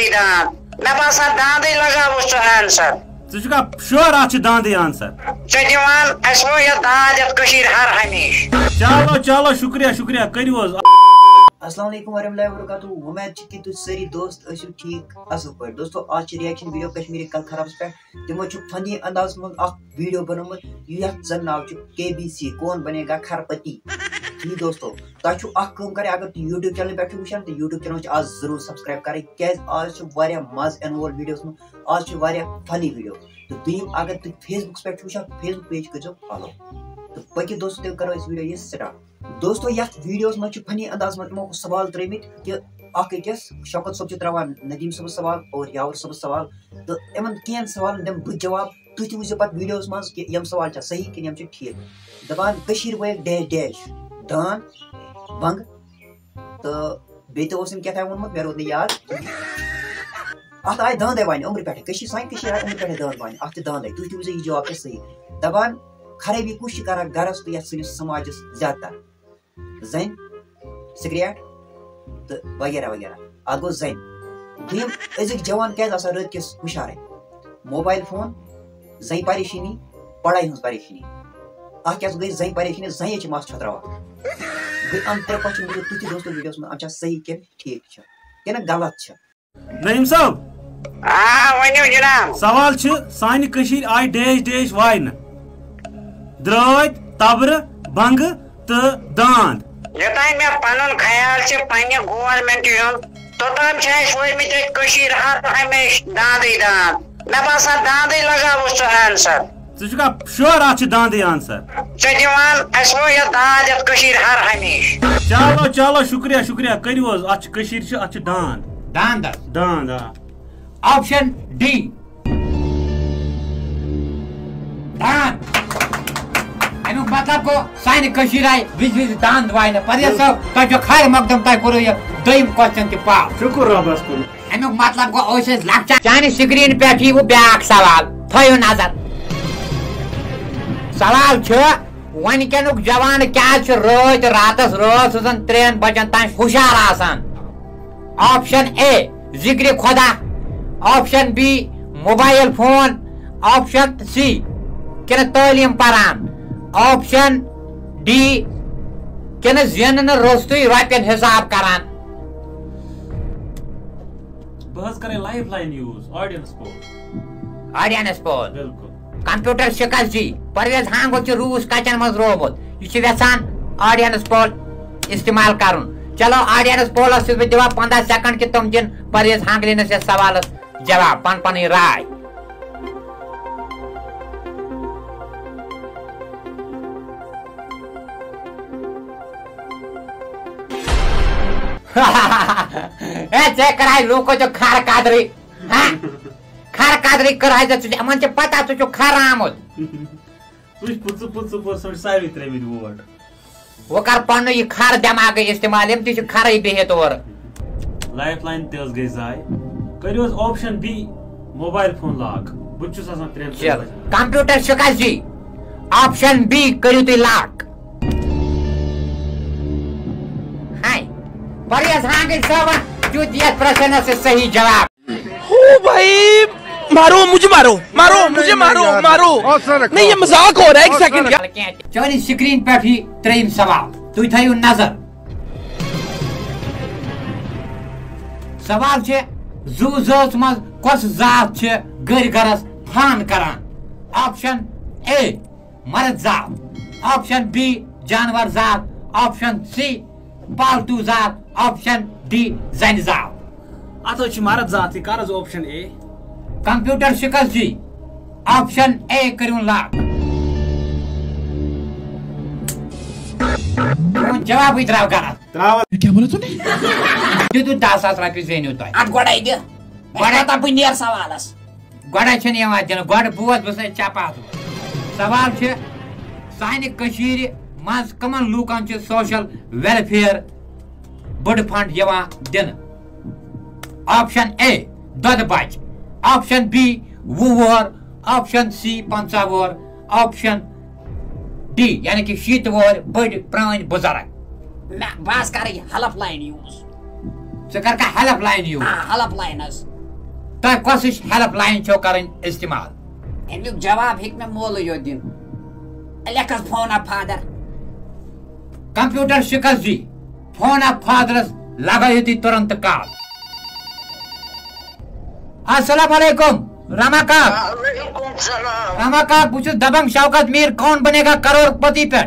दांदे दांद मे बसान दांदे लगावो सो आंसर षुका श्योर अत दांदे आंसर चे दिवान अस वो ये दांद यत कशीर हर हमेश। चलो चलो शुक्रिया शुक्रिया करियो। अस्सलाम वालेकुम वरहमतुल्लाहि वबरकातुहू उम्मीद कि तुम सारी दोस्त ठीक असल पर दोस्तों आज रिएक्शन वीडियो कश्मीरी कल खराब पे तिमो फनी अंदाज में अख वीडियो बनोमत यथ जन नाव छ केबीसी कौन बनेगा खरपति जी दोस्तों ता अख काम करे अगर तुम यूट्यूब चैनल पे वुछन तो YouTube चैनल आज ज़रूर सब्सक्राइब करे कैज आज मज इन्वॉल्व वीडियोस में आज फनी वीडियो तो दुम अगर तुम फेसबुक पे वुछन फेसबुक पेज करो फॉलो तो पकि दोस्तों करो वीडियो ये स्टार्ट दोस्तों यथ वीडियोस में फनी अंदाज में तमो सवाल त्रेमित कि अकिस शौकत सब त्रावान नदीम सब सवाल और यावर सब सवाल। तो इन कैन सवाल दिम बह जवाब तुह तु वो पे वीडियोस मज कि यम सवाल सही कि यम ठीक। दपान कशीर वो डैश डैश, दान, बंग। तो बे तो क्या वोनमुत मे रोद ना याद। अत आय दांदे वन उम्र पे सान आय उम्र पे दांद वन अत दांदे तुह तु यह जवाब सही। दपान खराबी कुछ कर गरस तो ये समाजस ज़्यादा जन सिगरेट तो वगैरह वगैरह। अत गो जन दोम अजिक जवान क्या रत किस हुशार मोबाइल फ़ोन जन परेशानी पढ़ाई हज परेशानी। अत क्या गई जन परेशानी जन मस छत्रावा गई अम त्रे क्वेश्चन मुझे तुझ दोस्तों वीडियोस में अच्छा सही कि ठीक कि गलत नईम साहब। सवाल सान आय डेश डेश वायन द्राद तब्र बंग तो दांद योतान मे पनुन ख्याल छ पन्ने गवर्नमेंट युन तोतान छ अस वोइमित कशीर हर हमेश दांदे दांद मे दांदे लगावो आंसर। श्योर अत दांदे आंसर। दांद कशीर हर हमेश चलो चलो शुक्रिया शुक्रिया। करियो अत कशीर छ अत दांद दांद दांद ऑप्शन डी। दांद अमुक मतलब को सान कशीराय विज विज दांद वाइन परवेज साहब तो जो मकदम तय करो ये दोयम क्वेश्चन पास शुक्र रबस कुन अमुक मतलब को ओसे चाने स्क्रीन पे वो ब्याक सवाल। थयो नज़र। सवाल छ वन केनुक जवान क्या छ? रोज रातस रोज सुन त्रेन बजन तान हुशार आसान। ऑप्शन ए ज़िक्र खुदा। Option B mobile phone. Option C क्या तालीम परान। ऑप्शन डी क्या जेन रोस्तु रपन हिसाब करान बहस करे lifeline use audience poll audience poll बिल्कुल कंप्यूटर शिकस्त जी परवेज हांगो रूस कचन मज रोमुत यह ऑडियंस पोल इस्तेमाल कर चलो ऑडियंस पोलस दिवा पंद्रह सेकंड कि तुम दिन परवेज हांगलिन सवाल जवाब पन पन राय चेक कराय लोक जो खार कादरी हाँ? खार कादरी कराय तुझे म्हणजे पता तुझो खार आमोद. तुझ पुच पुच परसेंट सावित्री विद वर्ड वो कर पन ये खार दिमाग इस्तेमाल यम तुझ खार बेहत और लाइफ लाइन तेज गई जाय. करियो option B mobile phone lock बुचुस आसान चल. कंप्यूटर शिकायत ऑप्शन बी करियो ती लॉक से सही जवाब। ओ भाई मारो मुझे मारो मारो मुझे मारो मारो। नहीं ये मज़ाक हो रहा है एक सेकंड चौरी स्क्रीन पे भी त्रेम सवाल तु थयो नज़र। सवाल छे जू जोस मज कस जात छे गर गरस फान करान। ऑप्शन ए मर्द जात। ऑप्शन बी जानवर जात। ऑप्शन सी पालतू जात। ऑप्शन डी जन जात अत मर्द जात कर ऑप्शन ए कंप्यूटर शिकस्त जी ऑप्शन ए करूँ लाख जवाब ही त्राव करा त्राव क्या बोला तूने दितु 10000 रॉपिस जेन्यू तोय अट गोडाई दे गोडा ता बुनियर सवालस गोडा छन यवा जन गोड बुवत बस चापा सवाल छ सानि कशीर मज कमन लूकन छ सोशल वेलफेयर बड़ फंड दिन. ऑप्शन ए दुद बच ऑप्शन बी वु वोर ऑप्शन सी पंच वोहर ऑप्शन डी यानी कि शीत वोहर बड़ प्रान बुजर्ग बस कर हेल्प लाइन यूज़ कर help line use help line तुम कस हेल्प लाइन चो कर इस्तेमाल. अमुक जवाब हे मे मोल यो दिन. लेख फ़ोन फादर कंप्यूटर शिकस जी. फ़ोन ऑफ़ फादरस लगा युति तुरंत का अस्सलाम वालेकुम रामा का रामा का कुछ दबंग शौकत मीर कौन बनेगा करोड़पति पे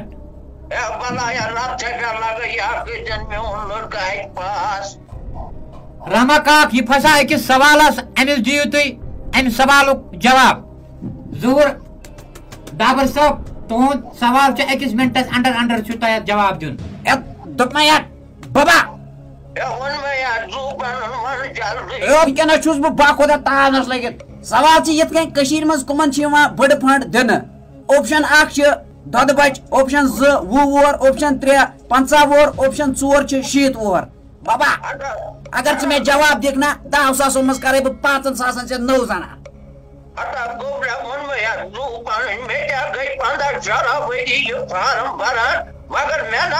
रामा का ये फसा कि सवाल अमिस दियो तुम अम सवाल जवाब जहूर डाबर साहब तुंद सवाल अकिस मिनट अंडर अंडर तुम जवाब दिन दोपना यार Baba! वनकन बाखुदा तावनस लगित सवाल ये कम बड़ फंड दिन। ऑप्शन अख बच ऑप्शन जो वुह ऑप्शन त्रे पंचा वोर। ऑप्शन चोर शीत वोर। बाबा अगर े जवाब दिख ना दह सासो मज कर बह पांचन सासन से नौ जनान मगर मे ना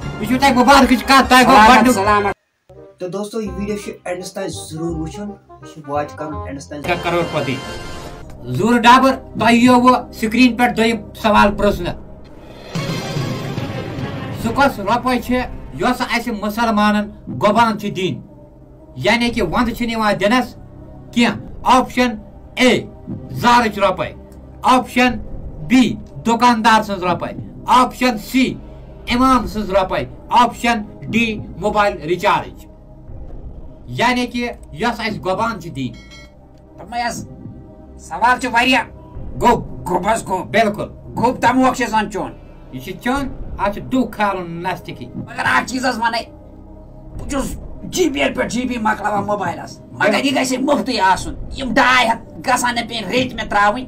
तो दोस्तों वीडियो से तक ज़रूर करोड़पति ज़ोर डाबर तयो वो स्क्रीन पर दो सवाल प्रश्न सुकस रपय छे योस ऐसे मुसलमानन गोबान छ दीन यानी कि वंद छ निवा दिनस क्या ऑप्शन ए जारच रपय ऑप्शन बी दुकानदार सज रपय ऑप्शन सी इमाम सज रपाय ऑप्शन डी मोबाइल रिचार्ज यानी कि यस अस गोबान दी। सवाल तो गोब गोबस बिल्कुल। गोब तमोक चोन। यह चोन अत दुख खाल नस्तिकी मगर अ चीज़ वन बहु जी बी पे जी पी मकल मोबाइल मगर यह गफ्त आम डाय हथ ग में त्रावन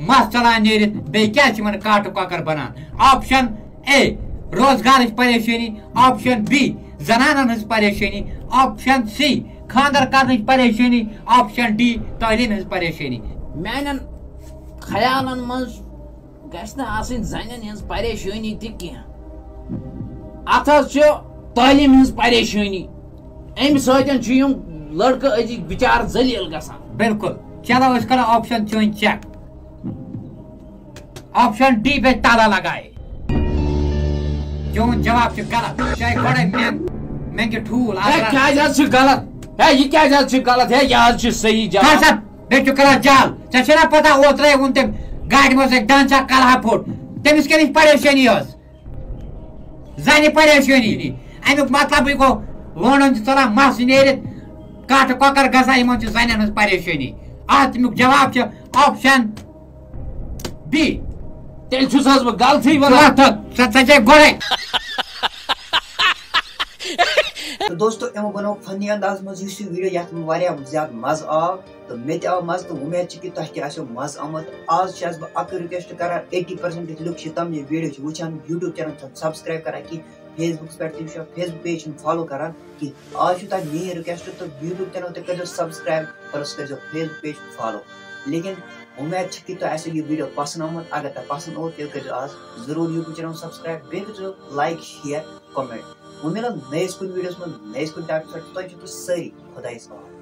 मस चलान नेरित बे क्या मन काटु ककर बनान? ऑप्शन ए रोज़गार परेशानी। ऑप्शन बी जनान हज परेशानी। ऑप्शन सी खानदर कर परेशानी। ऑप्शन डी तलीम हज परेशानी। मान खाल मज जन परेशानी तथ तहलीम हज परेशानी। अम सम लड़क अजिक बिचार जलील ग बिल्कुल। चलो कर ऑप्शन चुन चेक ऑप्शन डी पे ताला लगाए। क्यों जवाब से गलत चाहे बड़े महँगे ठूल क्या जहाज़ से गलत? है ये क्या जहाज़ से गलत है? यहाँ से सही जवाब? हाँ सब बेचो करा जाल। चाहे ना पता ओतरे उन ते गाड़ी में से डांचा कला फुट तमिस कमिस परेशानी हस जाने परेशानी अमुक तो मतलब गो लोन चलान मस नेरित कट ककर गसान इन जान हज परेशानी। अमुक जवाब ऑप्शन बी। दोस्तों फनी अंदाज मीडियो ये ज़्यादा मज आव तो मे तव मज तो उम्मीद की तुम तो मज आम आज बहुत अक रिक्वेस्ट कर एटी पर्सेंट लुक तम ये वीडियो वो यूट्यूब चैनल सब्सक्राइब कर फेसबुक पे फेसबुक पेज फॉलो कर आज मे रिक्वेस्ट तो यूट्यूब चैनल तुम कर सब्सक्राइब और फेसबुक पेज फॉलो लेकिन उम्मीद छ कि तो तुम यह वीडियो पसंद आमुत अगर तुम पसंद ओ तेल कर आज। ज़रूर यूट्यूब चैनल सब्सक्राइब बे कर लाइक शेयर कमेंट वो मिलन नए स्कूल वीडियोस में, नए स्कूल टॉपिक्स तुम सारी खुदा सवाल